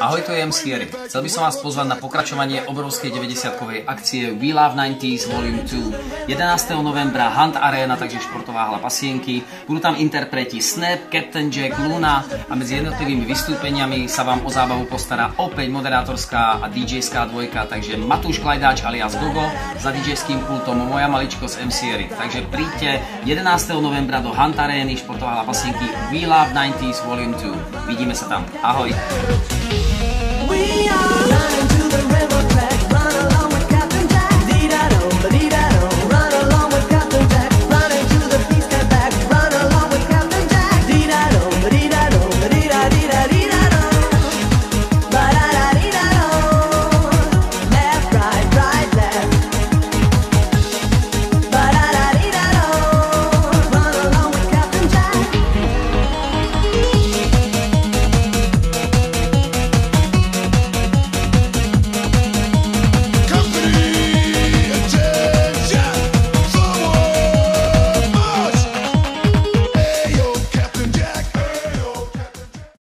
Ahoj, to je MC Jerry. Chcel by som vás pozvať na pokračovanie obrovskej 90-kovej akcie We Love 90s Volume 2. 11. novembra Hunt Arena, takže športová hala pasienky. Budú tam interpreti Snap, Captain Jack, Luna a medzi jednotlivými vystúpeniami sa vám o zábavu postará opäť moderátorská a DJ-ská dvojka, takže Matúš Klajdáč alias Gogo za DJ-ským pultom moja maličko z MC Jerry. Takže príďte 11. novembra do Hunt Areny, športová hala pasienky We Love 90s Volume 2. Vidíme sa tam. Ahoj.